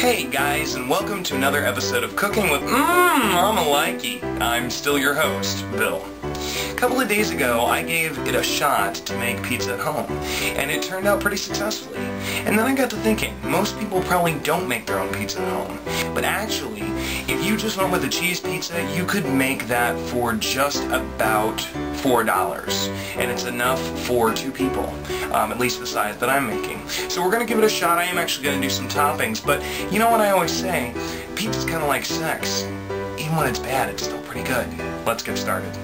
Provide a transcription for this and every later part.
Hey guys, and welcome to another episode of Cooking with Mmm, Mama Likey. I'm still your host, Bill. Couple of days ago, I gave it a shot to make pizza at home, and it turned out pretty successfully. And then I got to thinking, most people probably don't make their own pizza at home. But actually, if you just went with a cheese pizza, you could make that for just about $4. And it's enough for two people, um, at least the size that I'm making. So we're going to give it a shot. I am actually going to do some toppings, but you know what I always say? Pizza's kind of like sex. Even when it's bad, it's still pretty good. Let's get started.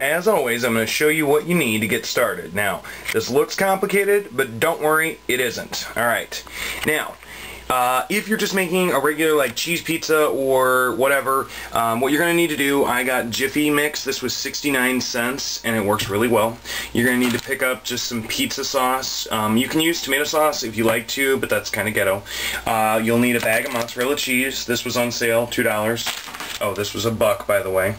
As always, I'm going to show you what you need to get started. Now, this looks complicated, but don't worry, it isn't. Alright, now, uh, if you're just making a regular like cheese pizza or whatever, um, what you're going to need to do, I got Jiffy Mix. This was 69 cents and it works really well. You're going to need to pick up just some pizza sauce. Um, you can use tomato sauce if you like to, but that's kind of ghetto. Uh, you'll need a bag of mozzarella cheese. This was on sale, $2. Oh, this was a buck, by the way.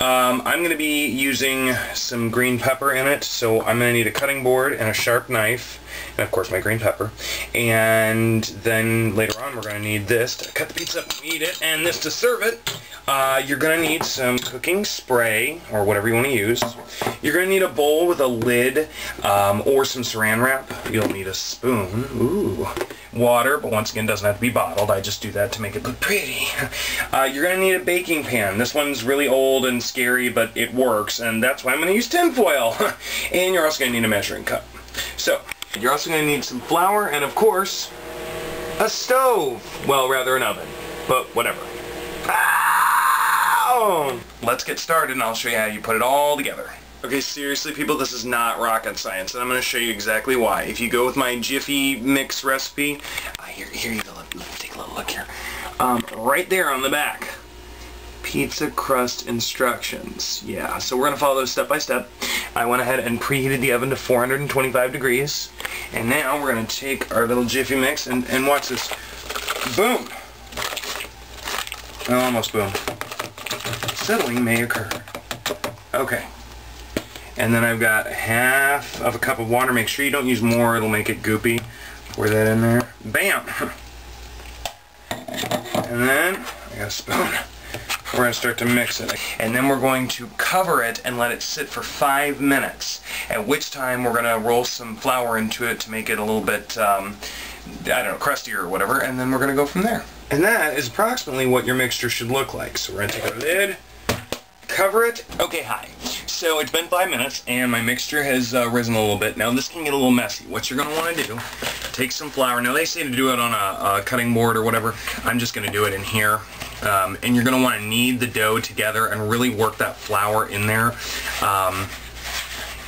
Um, I'm going to be using some green pepper in it, so I'm going to need a cutting board and a sharp knife, and of course my green pepper. And then later on we're going to need this to cut the pizza up and eat it, and this to serve it. Uh, you're going to need some cooking spray, or whatever you want to use. You're going to need a bowl with a lid, um, or some saran wrap. You'll need a spoon. Ooh water, but once again doesn't have to be bottled. I just do that to make it look pretty. Uh, you're going to need a baking pan. This one's really old and scary, but it works, and that's why I'm going to use tinfoil. and you're also going to need a measuring cup. So, you're also going to need some flour, and of course, a stove. Well, rather an oven, but whatever. Ah! Let's get started, and I'll show you how you put it all together. Okay, seriously, people, this is not rocket science, and I'm going to show you exactly why. If you go with my Jiffy Mix recipe, uh, here, here you go, let, me take a little look here. Um, right there on the back, pizza crust instructions. Yeah, so we're going to follow those step by step. I went ahead and preheated the oven to 425 degrees, and now we're going to take our little Jiffy Mix and, and watch this. Boom! Well, almost boom. Settling may occur. Okay. And then I've got half of a cup of water. Make sure you don't use more. It'll make it goopy. Pour that in there. Bam! And then, I got a spoon. We're going to start to mix it. And then we're going to cover it and let it sit for five minutes. At which time we're going to roll some flour into it to make it a little bit, um, I don't know, crustier or whatever. And then we're going to go from there. And that is approximately what your mixture should look like. So we're going to take a lid, cover it. Okay, hi. So it's been five minutes and my mixture has uh, risen a little bit. Now this can get a little messy. What you're going to want to do, take some flour. Now they say to do it on a, a cutting board or whatever. I'm just going to do it in here. Um, and you're going to want to knead the dough together and really work that flour in there. Um,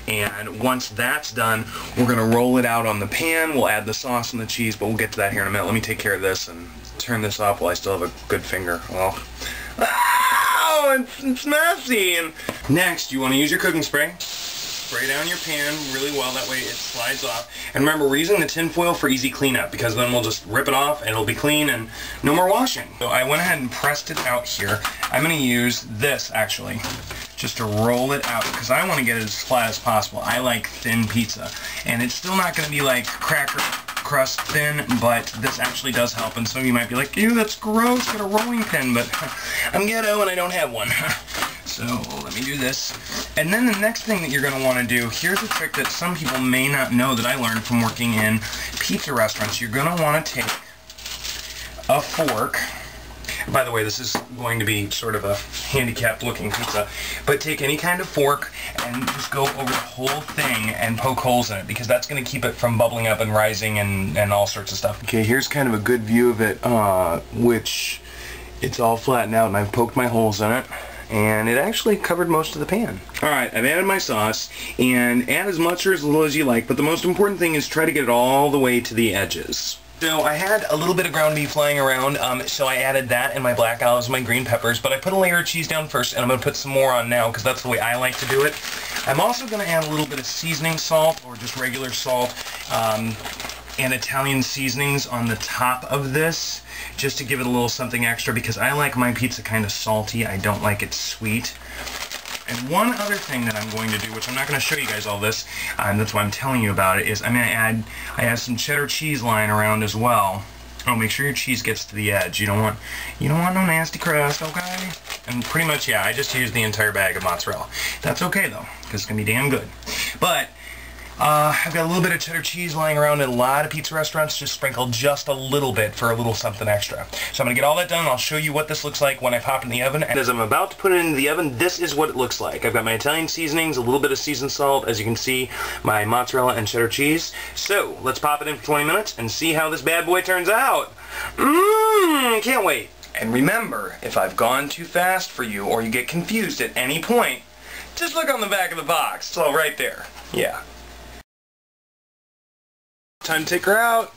and once that's done, we're going to roll it out on the pan. We'll add the sauce and the cheese, but we'll get to that here in a minute. Let me take care of this and turn this off while I still have a good finger. Well, oh, it's, it's messy. And next, you want to use your cooking spray. Spray down your pan really well, that way it slides off. And remember, we're using the tin foil for easy cleanup because then we'll just rip it off and it'll be clean and no more washing. So I went ahead and pressed it out here. I'm going to use this, actually, just to roll it out because I want to get it as flat as possible. I like thin pizza. And it's still not going to be like cracker crust thin, but this actually does help. And some of you might be like, ew, that's gross, get a rolling pin, but I'm ghetto and I don't have one. So let me do this. And then the next thing that you're going to want to do, here's a trick that some people may not know that I learned from working in pizza restaurants. You're going to want to take a fork. By the way, this is going to be sort of a handicapped looking pizza. But take any kind of fork and just go over the whole thing and poke holes in it because that's going to keep it from bubbling up and rising and, and all sorts of stuff. Okay, here's kind of a good view of it, uh, which it's all flattened out and I've poked my holes in it and it actually covered most of the pan. Alright, I've added my sauce, and add as much or as little as you like, but the most important thing is try to get it all the way to the edges. So I had a little bit of ground beef lying around, um, so I added that and my black olives and my green peppers, but I put a layer of cheese down first, and I'm going to put some more on now, because that's the way I like to do it. I'm also going to add a little bit of seasoning salt, or just regular salt, um, and Italian seasonings on the top of this just to give it a little something extra because I like my pizza kind of salty. I don't like it sweet. And one other thing that I'm going to do, which I'm not going to show you guys all this, and that's why I'm telling you about it, is I'm going to add, I have some cheddar cheese lying around as well. Oh, make sure your cheese gets to the edge. You don't want, you don't want no nasty crust, okay? And pretty much, yeah, I just used the entire bag of mozzarella. That's okay though, because it's gonna be damn good. But uh, I've got a little bit of cheddar cheese lying around in a lot of pizza restaurants. Just sprinkle just a little bit for a little something extra. So I'm going to get all that done. I'll show you what this looks like when I pop it in the oven. And as I'm about to put it in the oven, this is what it looks like. I've got my Italian seasonings, a little bit of seasoned salt, as you can see, my mozzarella and cheddar cheese. So let's pop it in for 20 minutes and see how this bad boy turns out. Mmm, can't wait. And remember, if I've gone too fast for you or you get confused at any point, just look on the back of the box. It's all right there. Yeah. Time to take her out.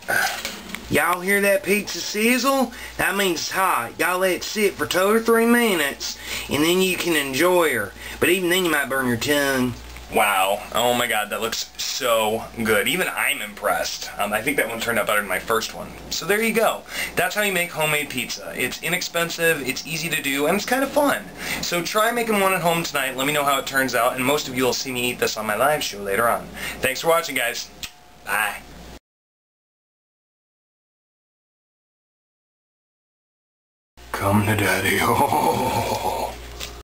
Y'all hear that pizza sizzle? That means it's hot. Y'all let it sit for two or three minutes, and then you can enjoy her. But even then you might burn your tongue. Wow. Oh my god, that looks so good. Even I'm impressed. Um, I think that one turned out better than my first one. So there you go. That's how you make homemade pizza. It's inexpensive, it's easy to do, and it's kind of fun. So try making one at home tonight. Let me know how it turns out, and most of you will see me eat this on my live show later on. Thanks for watching, guys. Bye. Come to daddy. Oh.